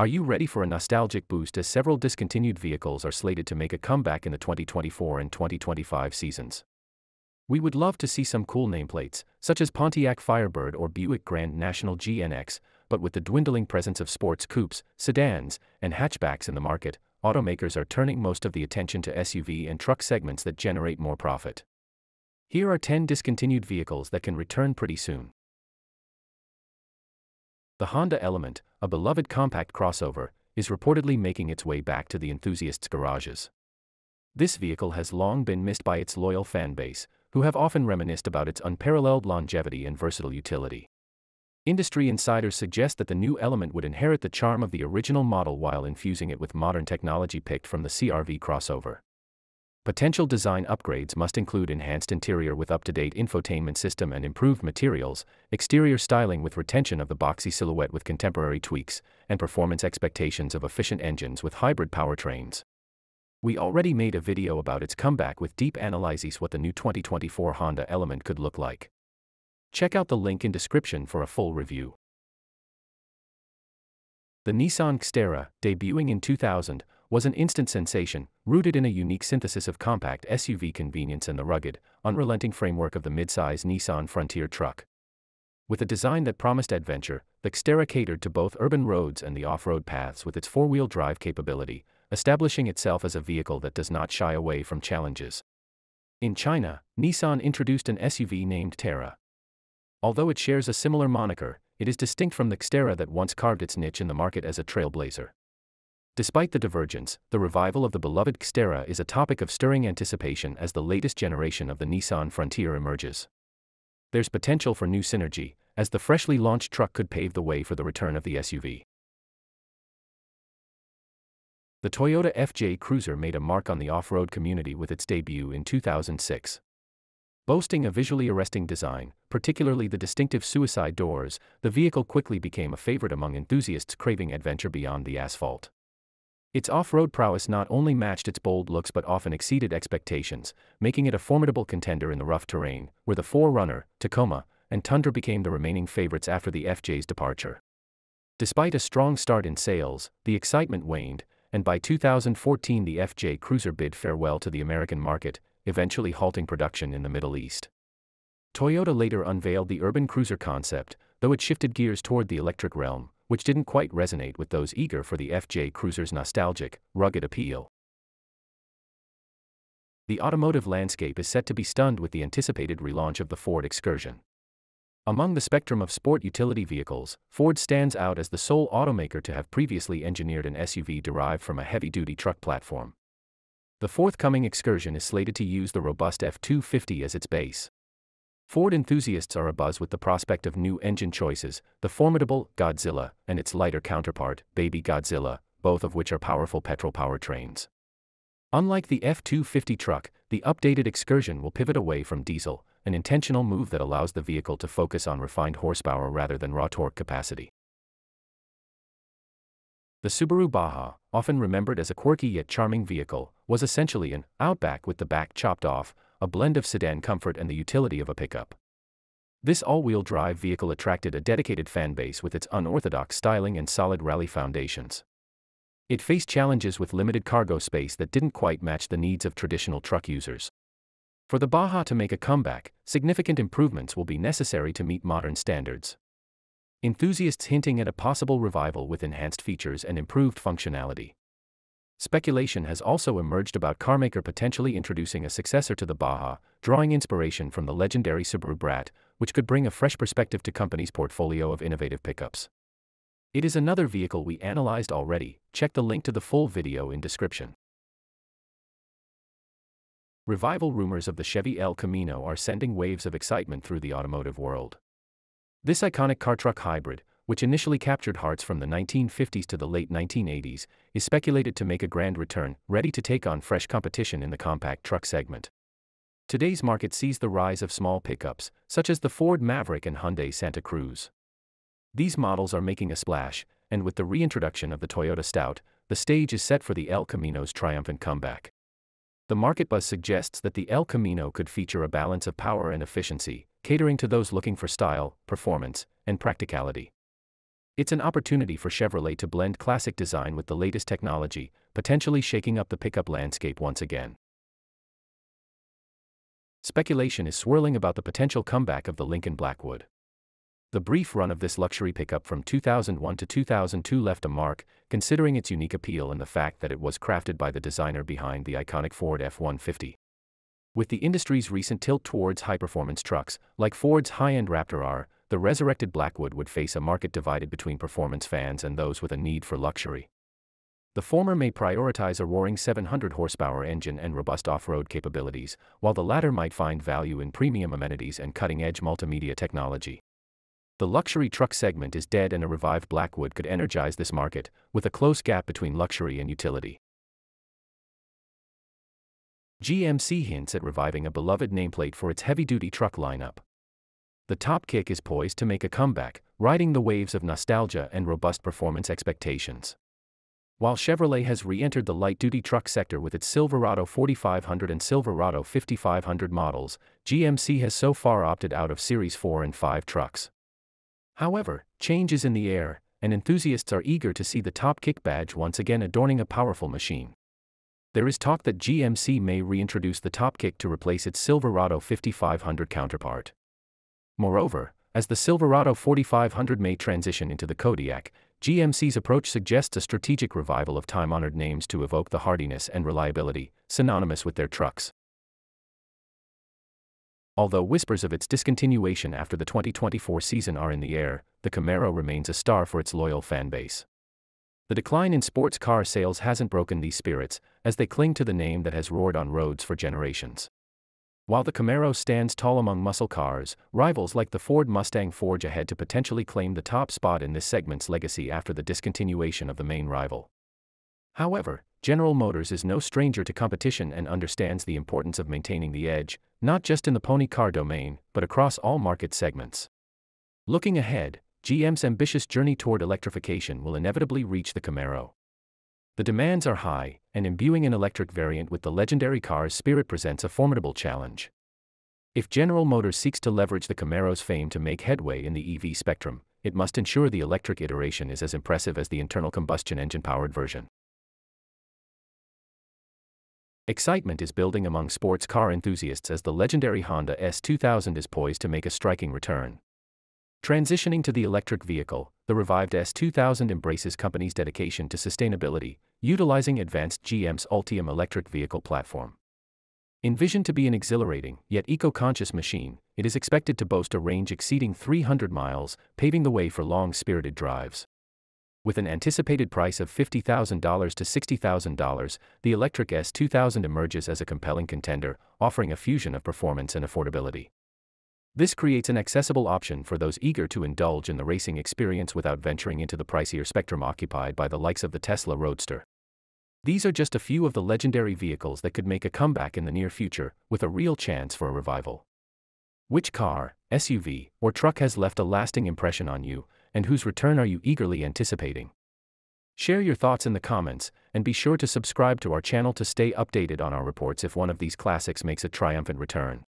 Are you ready for a nostalgic boost as several discontinued vehicles are slated to make a comeback in the 2024 and 2025 seasons? We would love to see some cool nameplates, such as Pontiac Firebird or Buick Grand National GNX, but with the dwindling presence of sports coupes, sedans, and hatchbacks in the market, automakers are turning most of the attention to SUV and truck segments that generate more profit. Here are 10 discontinued vehicles that can return pretty soon. The Honda Element, a beloved compact crossover, is reportedly making its way back to the enthusiasts' garages. This vehicle has long been missed by its loyal fan base, who have often reminisced about its unparalleled longevity and versatile utility. Industry insiders suggest that the new Element would inherit the charm of the original model while infusing it with modern technology picked from the CRV crossover. Potential design upgrades must include enhanced interior with up-to-date infotainment system and improved materials, exterior styling with retention of the boxy silhouette with contemporary tweaks, and performance expectations of efficient engines with hybrid powertrains. We already made a video about its comeback with deep analyses what the new 2024 Honda Element could look like. Check out the link in description for a full review. The Nissan Xterra, debuting in 2000, was an instant sensation, rooted in a unique synthesis of compact SUV convenience and the rugged, unrelenting framework of the midsize Nissan Frontier truck. With a design that promised adventure, the Xterra catered to both urban roads and the off-road paths with its four-wheel drive capability, establishing itself as a vehicle that does not shy away from challenges. In China, Nissan introduced an SUV named Terra. Although it shares a similar moniker, it is distinct from the Xterra that once carved its niche in the market as a trailblazer. Despite the divergence, the revival of the beloved Xterra is a topic of stirring anticipation as the latest generation of the Nissan Frontier emerges. There's potential for new synergy, as the freshly launched truck could pave the way for the return of the SUV. The Toyota FJ Cruiser made a mark on the off-road community with its debut in 2006. Boasting a visually arresting design, particularly the distinctive suicide doors, the vehicle quickly became a favorite among enthusiasts craving adventure beyond the asphalt. Its off-road prowess not only matched its bold looks but often exceeded expectations, making it a formidable contender in the rough terrain, where the 4Runner, Tacoma, and Tundra became the remaining favorites after the FJ's departure. Despite a strong start in sales, the excitement waned, and by 2014 the FJ Cruiser bid farewell to the American market, eventually halting production in the Middle East. Toyota later unveiled the urban cruiser concept, though it shifted gears toward the electric realm, which didn't quite resonate with those eager for the FJ Cruiser's nostalgic, rugged appeal. The automotive landscape is set to be stunned with the anticipated relaunch of the Ford Excursion. Among the spectrum of sport utility vehicles, Ford stands out as the sole automaker to have previously engineered an SUV derived from a heavy duty truck platform. The forthcoming Excursion is slated to use the robust F 250 as its base. Ford enthusiasts are abuzz with the prospect of new engine choices, the formidable Godzilla and its lighter counterpart, Baby Godzilla, both of which are powerful petrol powertrains. Unlike the F-250 truck, the updated Excursion will pivot away from diesel, an intentional move that allows the vehicle to focus on refined horsepower rather than raw torque capacity. The Subaru Baja, often remembered as a quirky yet charming vehicle, was essentially an Outback with the back chopped off, a blend of sedan comfort and the utility of a pickup. This all-wheel drive vehicle attracted a dedicated fan base with its unorthodox styling and solid rally foundations. It faced challenges with limited cargo space that didn't quite match the needs of traditional truck users. For the Baja to make a comeback, significant improvements will be necessary to meet modern standards. Enthusiasts hinting at a possible revival with enhanced features and improved functionality. Speculation has also emerged about carmaker potentially introducing a successor to the Baja, drawing inspiration from the legendary Subaru Brat, which could bring a fresh perspective to company's portfolio of innovative pickups. It is another vehicle we analyzed already, check the link to the full video in description. Revival rumors of the Chevy El Camino are sending waves of excitement through the automotive world. This iconic car truck hybrid, which initially captured hearts from the 1950s to the late 1980s, is speculated to make a grand return, ready to take on fresh competition in the compact truck segment. Today's market sees the rise of small pickups, such as the Ford Maverick and Hyundai Santa Cruz. These models are making a splash, and with the reintroduction of the Toyota Stout, the stage is set for the El Camino's triumphant comeback. The market buzz suggests that the El Camino could feature a balance of power and efficiency, catering to those looking for style, performance, and practicality. It's an opportunity for Chevrolet to blend classic design with the latest technology, potentially shaking up the pickup landscape once again. Speculation is swirling about the potential comeback of the Lincoln Blackwood. The brief run of this luxury pickup from 2001 to 2002 left a mark, considering its unique appeal and the fact that it was crafted by the designer behind the iconic Ford F 150. With the industry's recent tilt towards high performance trucks, like Ford's high end Raptor R, the resurrected Blackwood would face a market divided between performance fans and those with a need for luxury. The former may prioritize a roaring 700 horsepower engine and robust off road capabilities, while the latter might find value in premium amenities and cutting edge multimedia technology. The luxury truck segment is dead, and a revived Blackwood could energize this market, with a close gap between luxury and utility. GMC hints at reviving a beloved nameplate for its heavy duty truck lineup the TopKick is poised to make a comeback, riding the waves of nostalgia and robust performance expectations. While Chevrolet has re entered the light duty truck sector with its Silverado 4500 and Silverado 5500 models, GMC has so far opted out of Series 4 and 5 trucks. However, change is in the air, and enthusiasts are eager to see the TopKick badge once again adorning a powerful machine. There is talk that GMC may reintroduce the TopKick to replace its Silverado 5500 counterpart. Moreover, as the Silverado 4500 may transition into the Kodiak, GMC's approach suggests a strategic revival of time honored names to evoke the hardiness and reliability synonymous with their trucks. Although whispers of its discontinuation after the 2024 season are in the air, the Camaro remains a star for its loyal fan base. The decline in sports car sales hasn't broken these spirits, as they cling to the name that has roared on roads for generations. While the Camaro stands tall among muscle cars, rivals like the Ford Mustang forge ahead to potentially claim the top spot in this segment's legacy after the discontinuation of the main rival. However, General Motors is no stranger to competition and understands the importance of maintaining the edge, not just in the pony car domain, but across all market segments. Looking ahead, GM's ambitious journey toward electrification will inevitably reach the Camaro. The demands are high, and imbuing an electric variant with the legendary car's spirit presents a formidable challenge. If General Motors seeks to leverage the Camaro's fame to make headway in the EV spectrum, it must ensure the electric iteration is as impressive as the internal combustion engine powered version. Excitement is building among sports car enthusiasts as the legendary Honda S2000 is poised to make a striking return. Transitioning to the electric vehicle, the revived S2000 embraces company's dedication to sustainability, utilizing advanced GM's Ultium electric vehicle platform. Envisioned to be an exhilarating, yet eco conscious machine, it is expected to boast a range exceeding 300 miles, paving the way for long spirited drives. With an anticipated price of $50,000 to $60,000, the electric S2000 emerges as a compelling contender, offering a fusion of performance and affordability. This creates an accessible option for those eager to indulge in the racing experience without venturing into the pricier spectrum occupied by the likes of the Tesla Roadster. These are just a few of the legendary vehicles that could make a comeback in the near future, with a real chance for a revival. Which car, SUV, or truck has left a lasting impression on you, and whose return are you eagerly anticipating? Share your thoughts in the comments, and be sure to subscribe to our channel to stay updated on our reports if one of these classics makes a triumphant return.